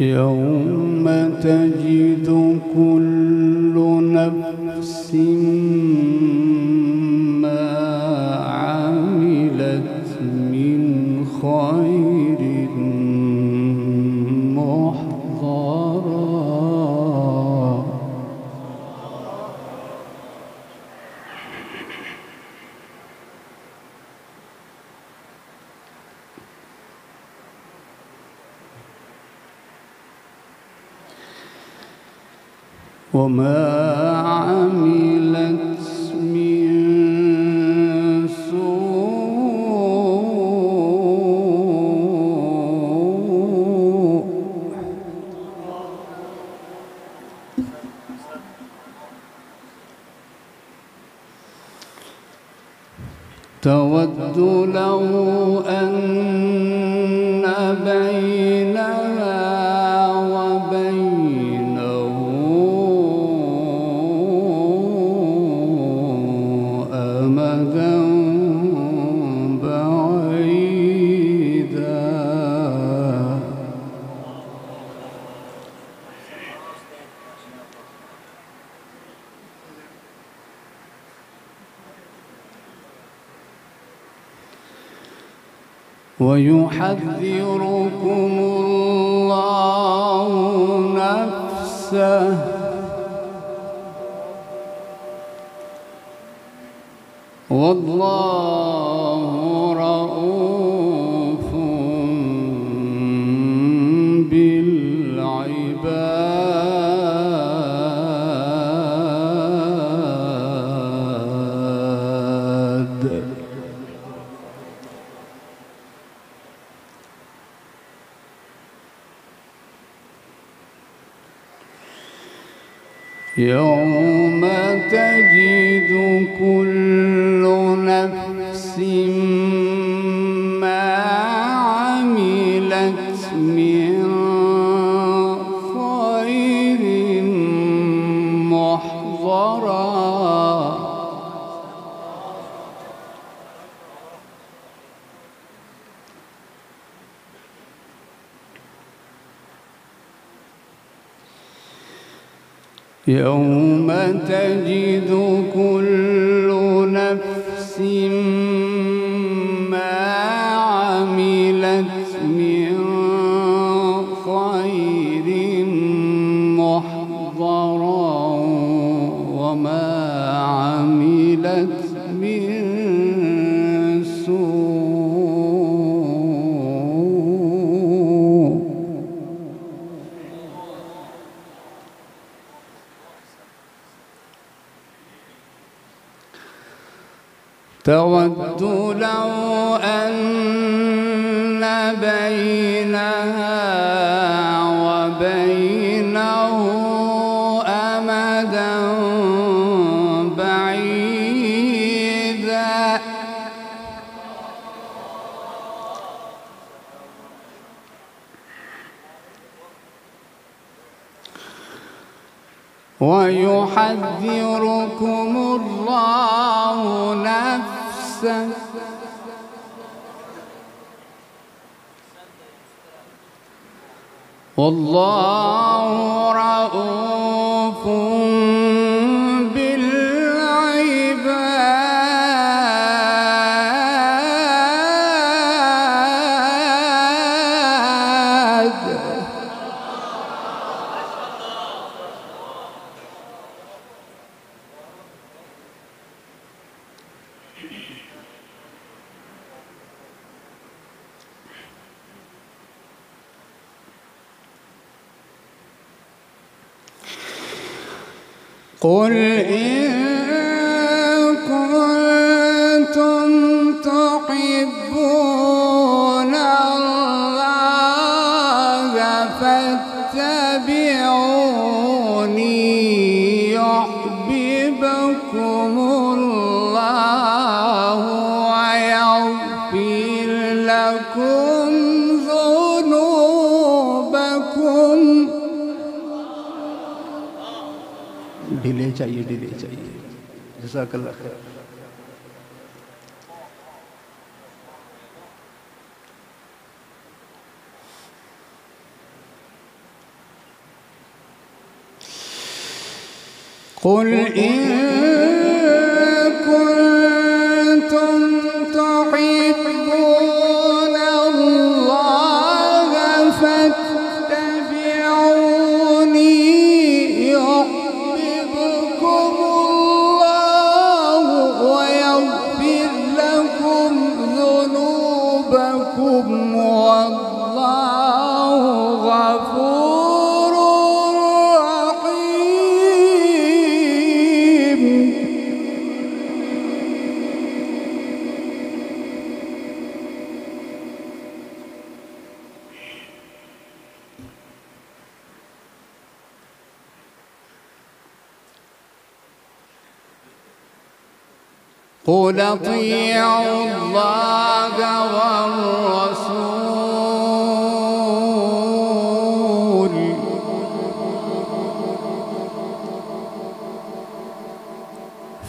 يوم تجد كل نفس تود لو أن بينها ويحذركم ما عملت من خير محضرا يوم تجد ويحذركم الله نفسه. والله ذنوبكم डिले चाहिए डिले चाहिए जजाकल्ला खैर قل إن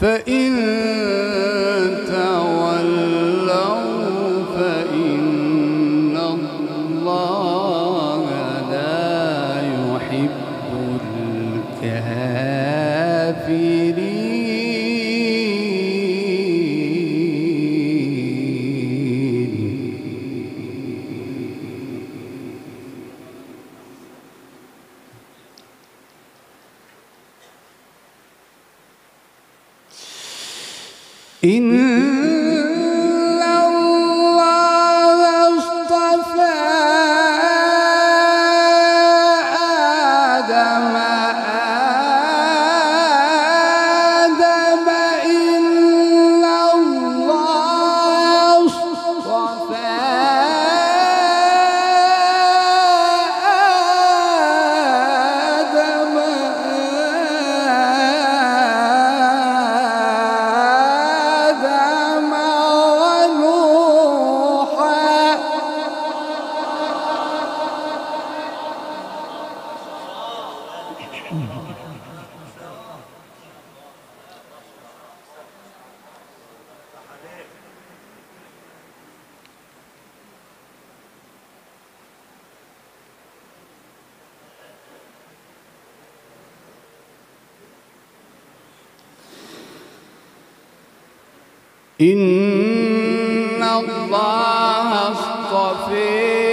فإن إن الله اصطفي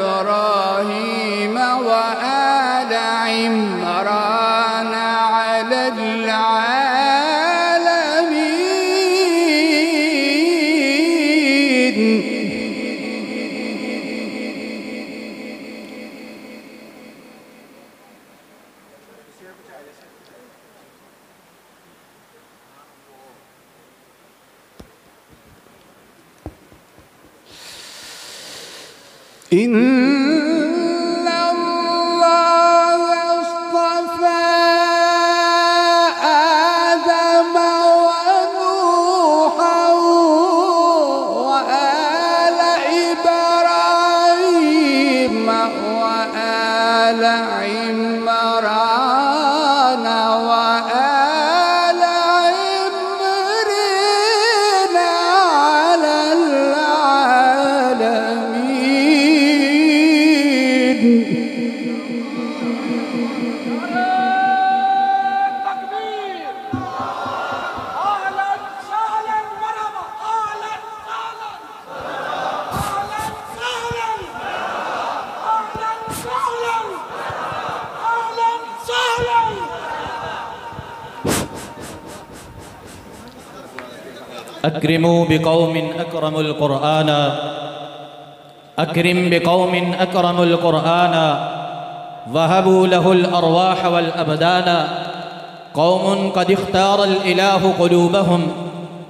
إبراهيم وآل عمران. إن أكرموا بقوم أكرموا القرآن. أكرم بقوم أكرموا القرآن. ذهبوا له الأرواح والأبدان. قوم قد اختار الإله قلوبهم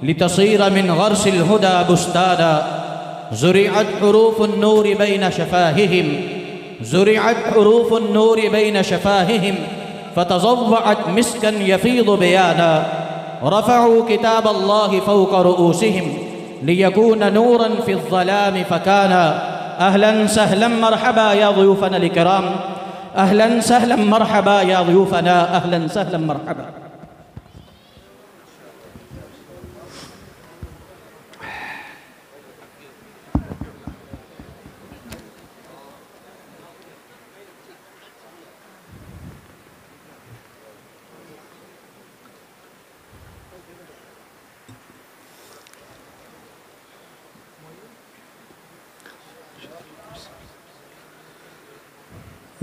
لتصير من غرس الهدى بستانا. زرعت حروف النور بين شفاههم. زرعت حروف النور بين شفاههم. فتضوعت مسكا يفيض بيانا. رفعوا كتاب الله فوق رؤوسهم ليكون نورا في الظلام فكان. أهلا سهلا مرحبا يا ضيوفنا الكرام. أهلا سهلا مرحبا يا ضيوفنا. أهلا سهلا مرحبا.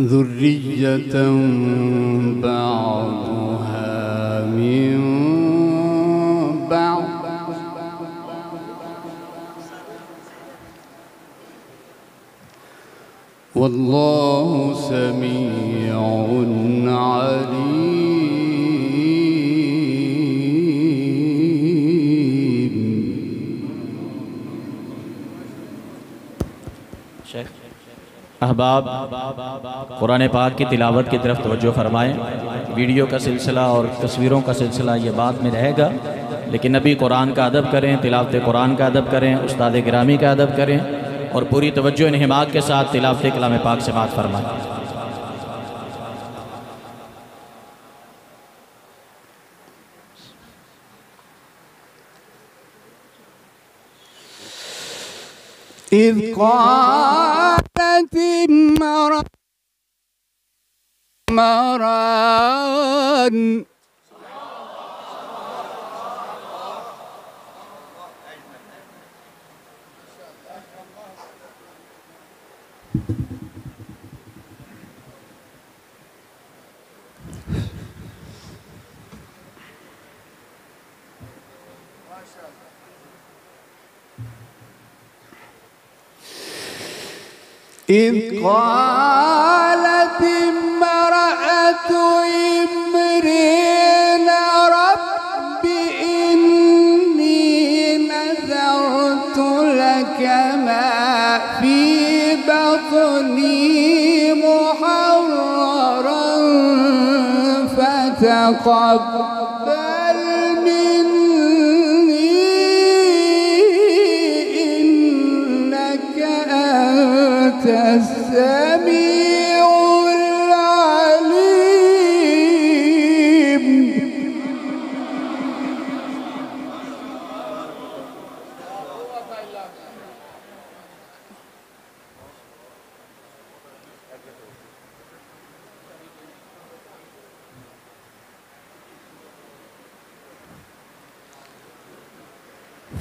ذرية بعضها من بعض والله سميع عليم अहबाब कुरान पाक की तिलावत की तरफ तवज्जो फरमाएं वीडियो का सिलसिला और तस्वीरों का सिलसिला ये बाद में रहेगा लेकिन अभी कुरान का अदब करें तिलावत कुरान का अदब करें उस्ताद गिरामी का अदब करें और पूरी तवज्जो इनहमाक के साथ तिलावत कलाम पाक से बात फरमाएं إذ قالت امرأة مران إذ قالت امرأة إمرين رب إني نذرت لك ما في بطني محررا فتقبل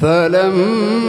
فلما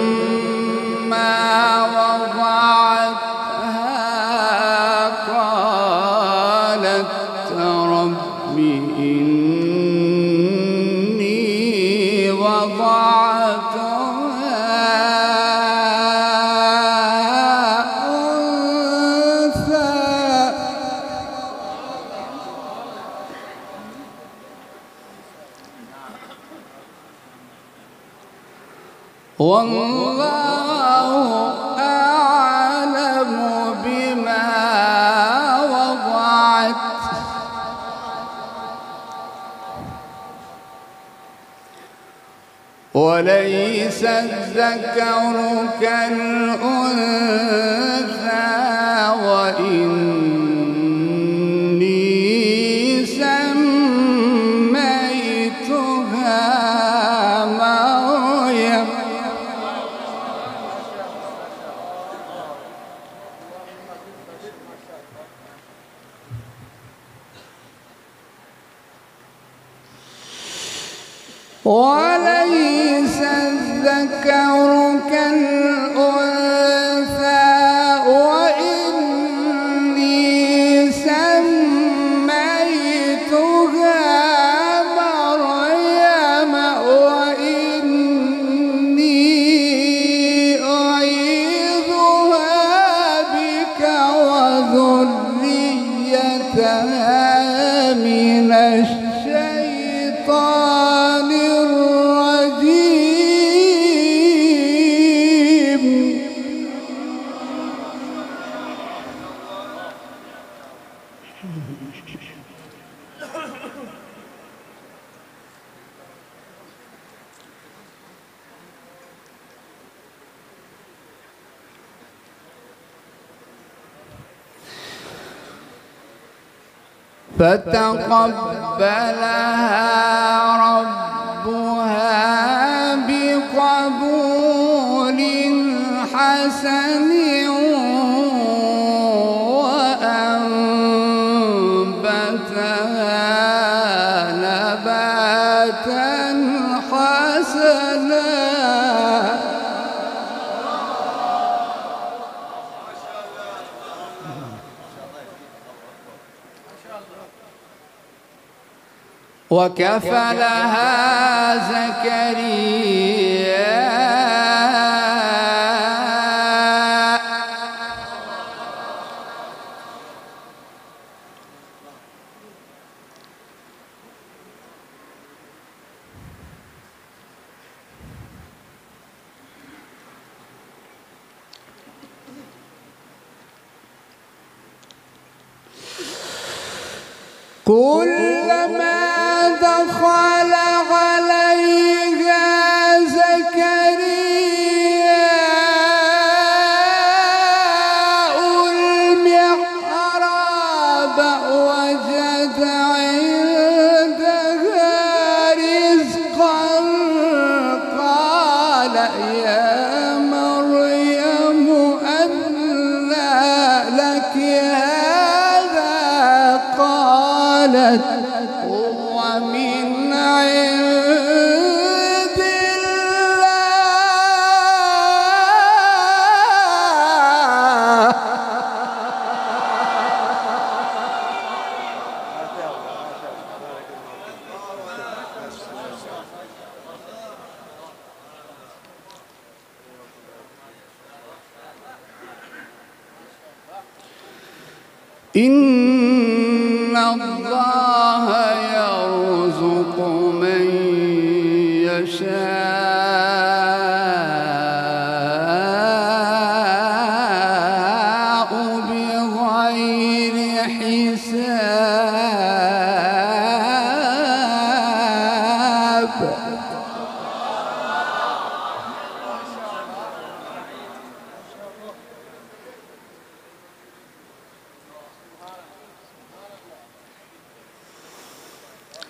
وليس الذكر كالأنثى وإني فتقبلها ربها بقبول حسن وكفلها زكريا.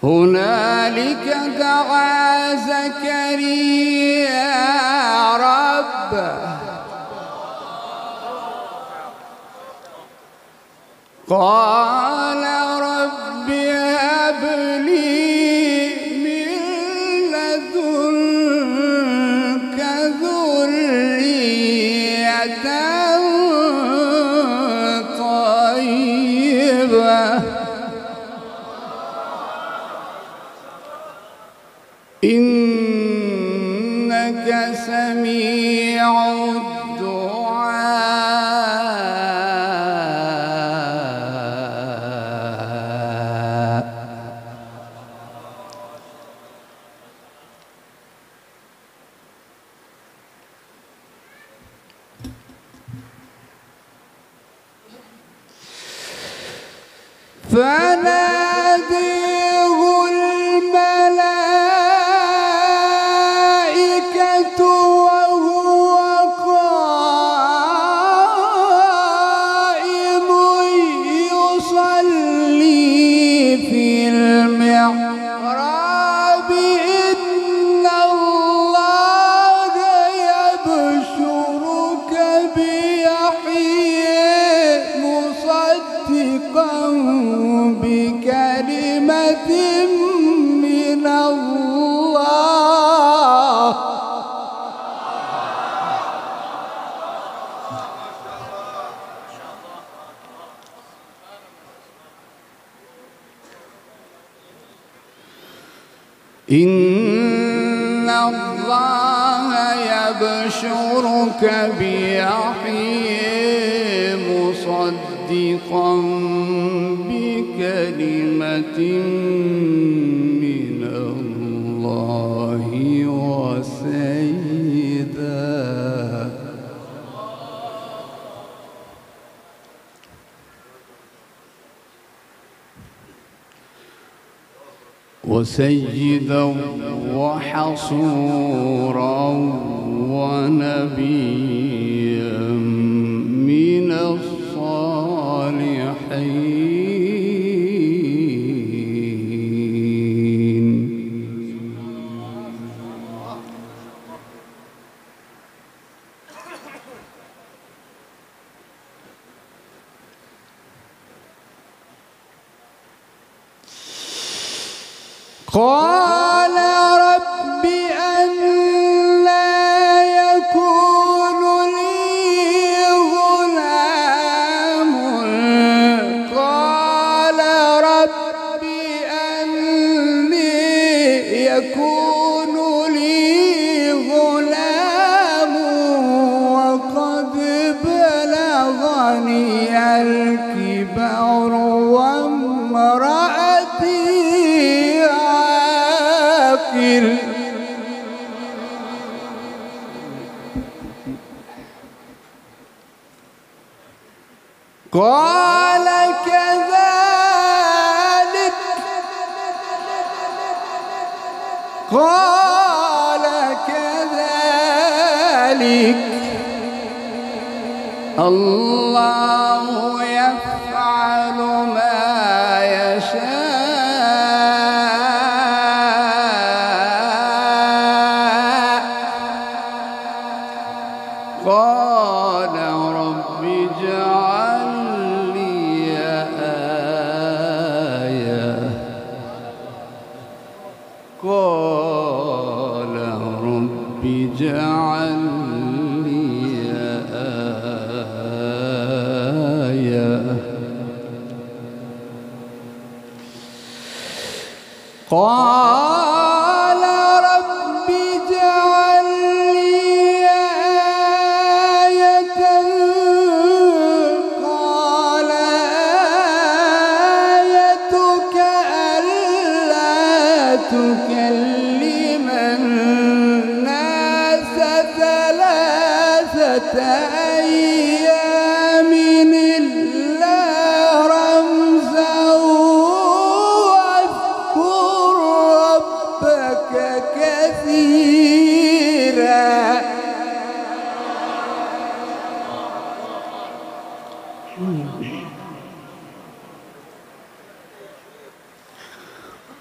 هنالك دعا زكريا رب. قال سيدا وحصورا ونبيا.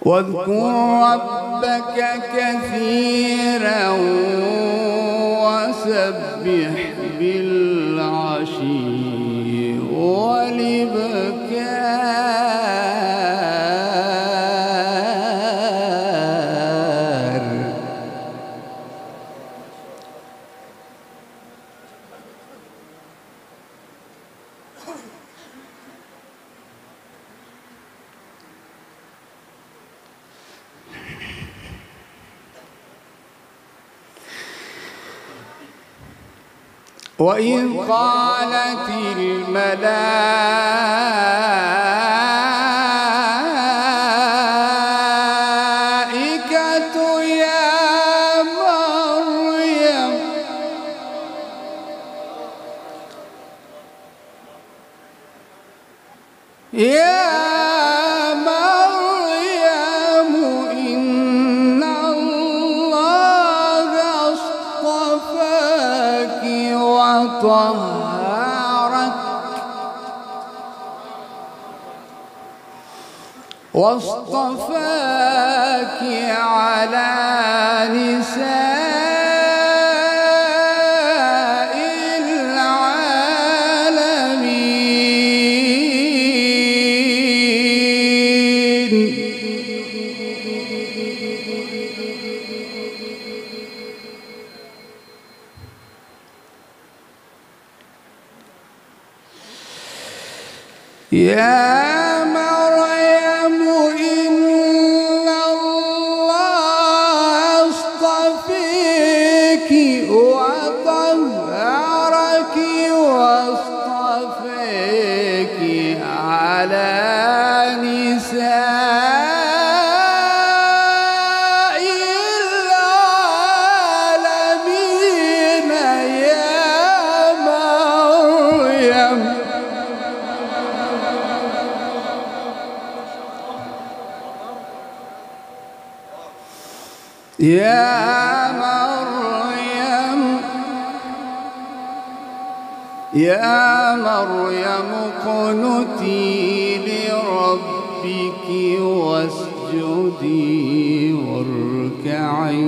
واذكر ربك كثيرا وسبح بالله وإذ قالت الملائكة واصطفاك على نسائك واركعي.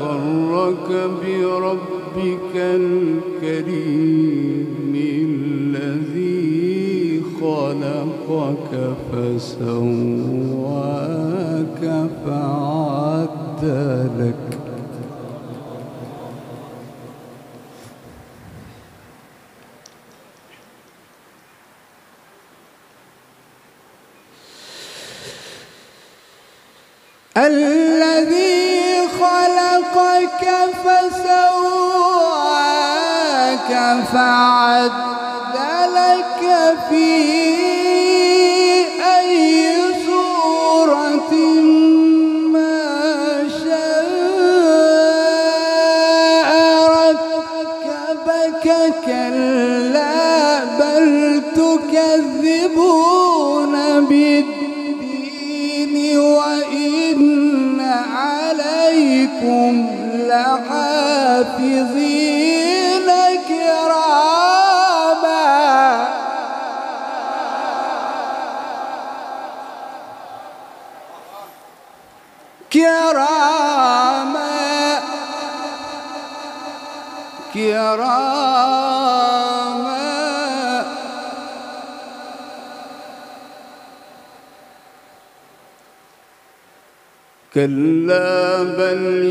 غرك بربك الكريم الذي خلقك فسواك فعدلك الذي فعدلك في كراما كلا بل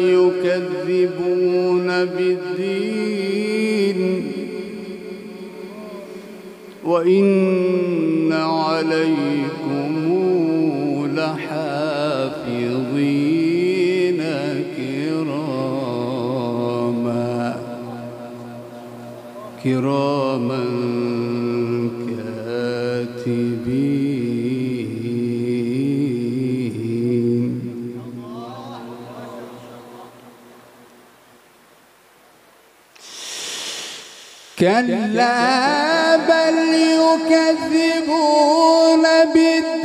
يكذبون بالدين. وإن عليكم كراما كاتبين. كلا بل يكذبون بالدين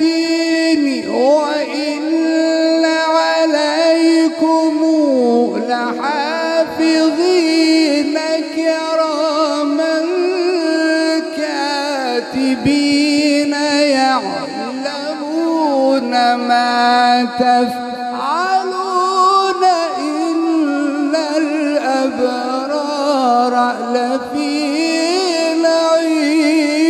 تفعلون إن الأبرار لفي نعيم.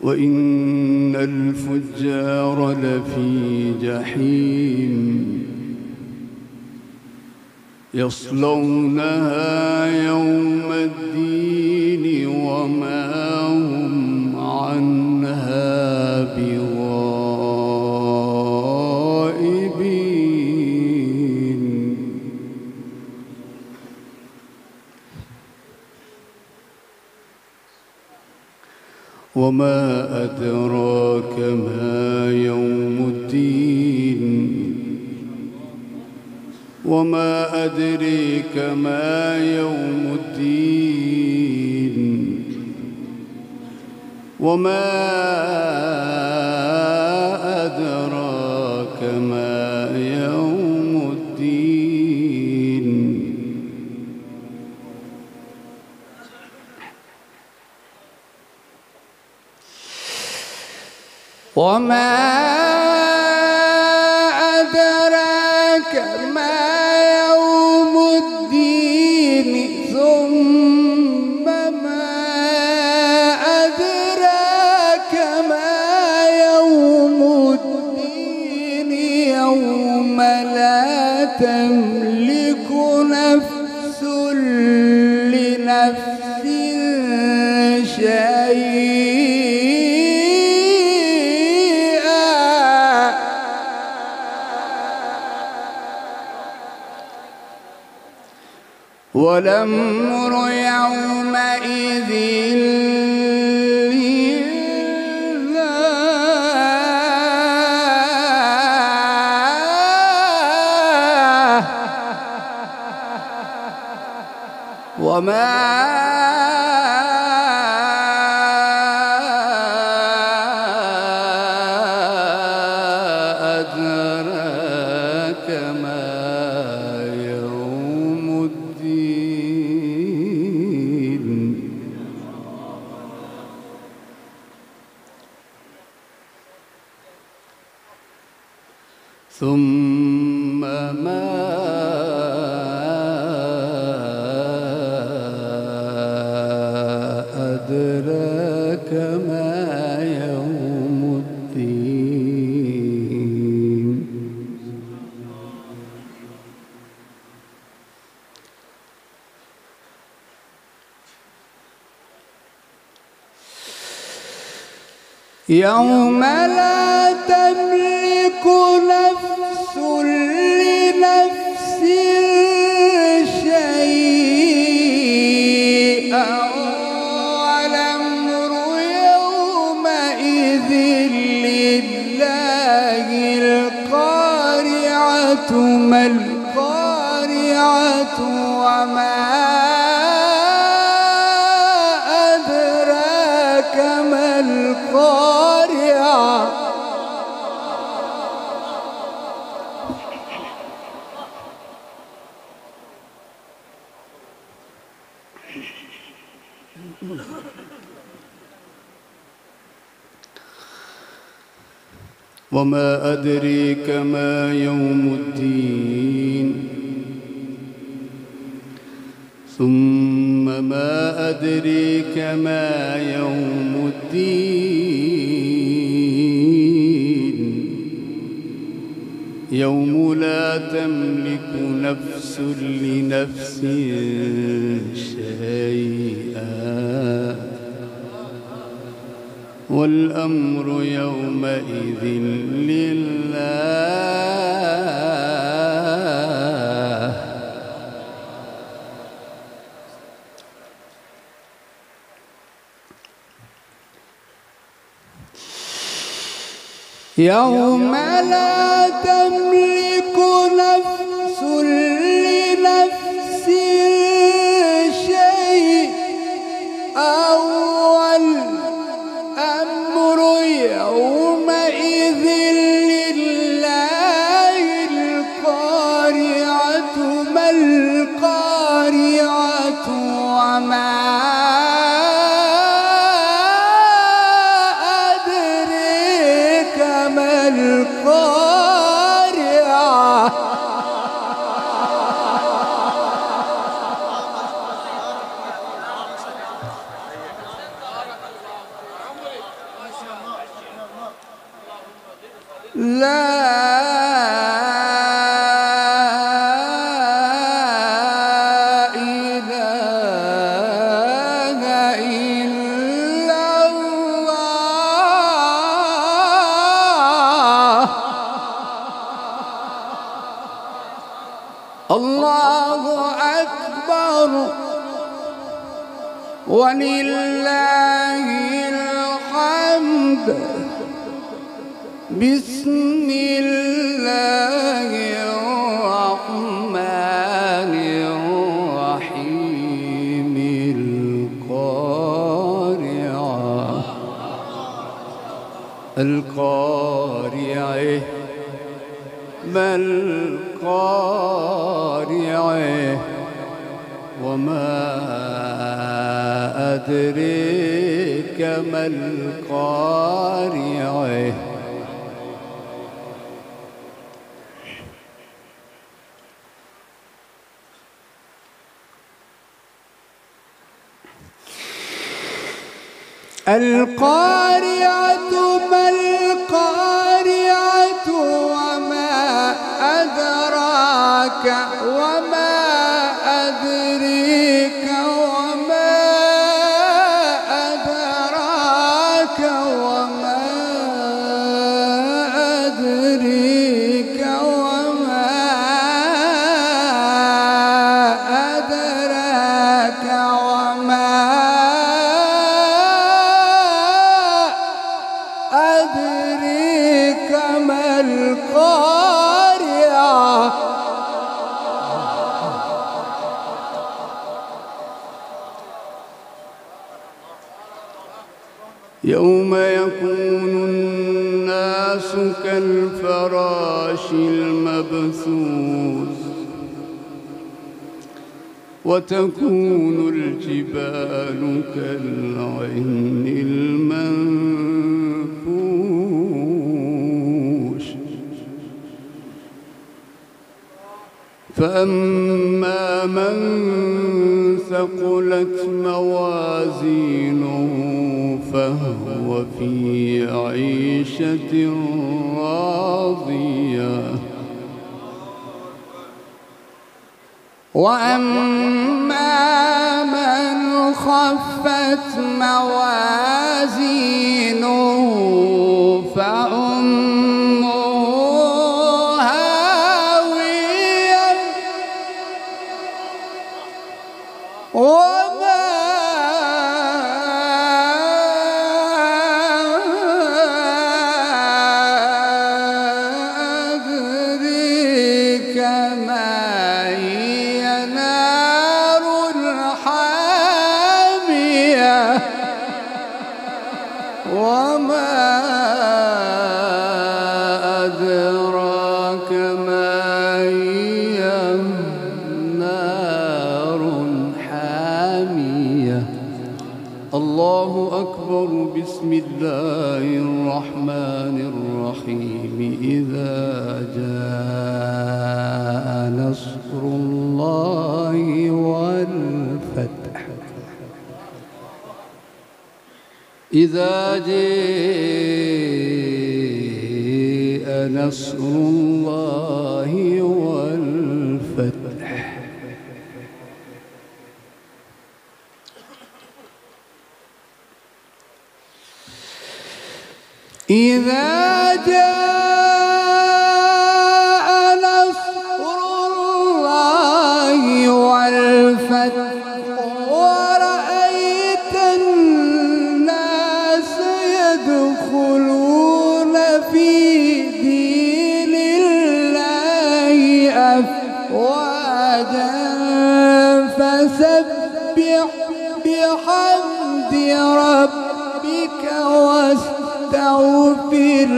وإن الفجار لفي جحيم. يصلونها يوم الدين وما هم عنها بغائبين. وما أدراك ما يوم الدين؟ وما أدريك ما يوم الدين. وما أدراك ما يوم الدين. وما والأمر يومئذ لله. وما ثم ما أدراك ما يوم الدين. يوم وما أدريك ما يوم الدين. ثم ما أدريك ما يوم الدين. يوم لا تملك نفس لنفس شيئا. والأمر يومئذ لله. يوم لا تملك نفس القارعة وتكون الجبال كالعهن المنفوش. فأما من ثقلت موازينه فهو في عيشة راضية. وأما من خفت موازينه إذا جاء نصر الله والفتح. إذا جاء فاغفر